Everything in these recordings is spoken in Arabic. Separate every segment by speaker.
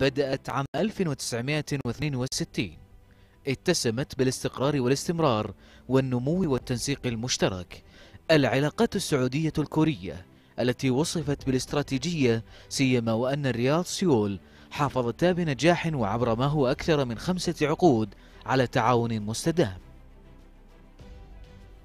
Speaker 1: بدأت عام 1962 اتسمت بالاستقرار والاستمرار والنمو والتنسيق المشترك. العلاقات السعودية الكورية التي وصفت بالاستراتيجية سيما وأن الرياض سيول حافظتا بنجاح وعبر ما هو أكثر من خمسة عقود على تعاون مستدام.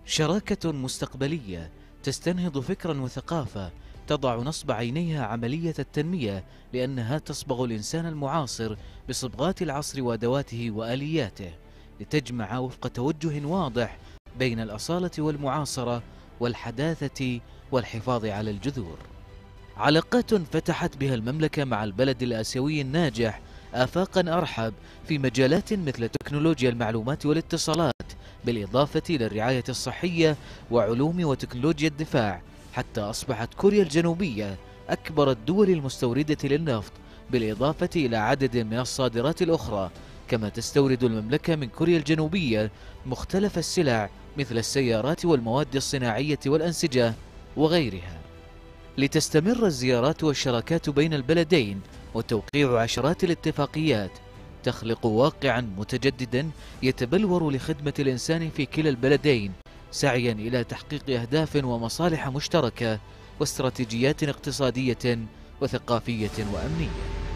Speaker 1: شراكة مستقبلية تستنهض فكرا وثقافة تضع نصب عينيها عملية التنمية لأنها تصبغ الإنسان المعاصر بصبغات العصر وأدواته وآلياته لتجمع وفق توجه واضح بين الأصالة والمعاصرة والحداثة والحفاظ على الجذور. علاقات فتحت بها المملكة مع البلد الآسيوي الناجح آفاقا أرحب في مجالات مثل تكنولوجيا المعلومات والاتصالات. بالإضافة إلى الرعاية الصحية وعلوم وتكنولوجيا الدفاع حتى أصبحت كوريا الجنوبية أكبر الدول المستوردة للنفط بالإضافة إلى عدد من الصادرات الأخرى. كما تستورد المملكة من كوريا الجنوبية مختلف السلع مثل السيارات والمواد الصناعية والأنسجة وغيرها. لتستمر الزيارات والشراكات بين البلدين وتوقيع عشرات الاتفاقيات تخلق واقعا متجددا يتبلور لخدمة الإنسان في كلا البلدين سعيا إلى تحقيق أهداف ومصالح مشتركة واستراتيجيات اقتصادية وثقافية وأمنية.